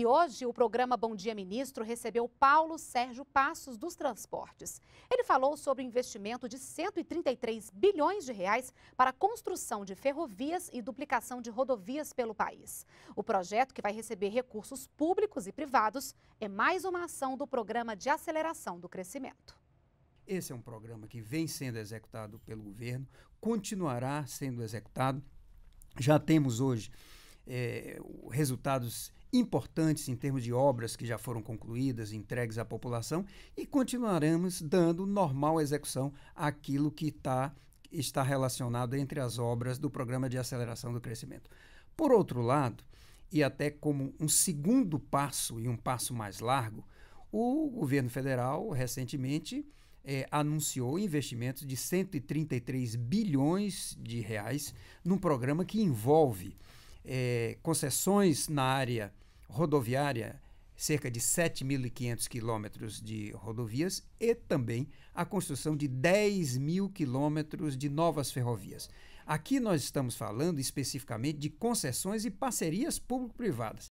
E hoje o programa Bom Dia Ministro recebeu Paulo Sérgio Passos dos Transportes. Ele falou sobre o investimento de 133 bilhões de reais para a construção de ferrovias e duplicação de rodovias pelo país. O projeto, que vai receber recursos públicos e privados, é mais uma ação do Programa de Aceleração do Crescimento. Esse é um programa que vem sendo executado pelo governo, continuará sendo executado. Já temos hoje é, resultados importantes em termos de obras que já foram concluídas, entregues à população e continuaremos dando normal execução àquilo que tá, está relacionado entre as obras do Programa de Aceleração do Crescimento. Por outro lado, e até como um segundo passo e um passo mais largo, o governo federal recentemente é, anunciou investimentos de 133 bilhões de reais num programa que envolve é, concessões na área rodoviária, cerca de 7.500 quilômetros de rodovias e também a construção de 10 mil quilômetros de novas ferrovias. Aqui nós estamos falando especificamente de concessões e parcerias público-privadas.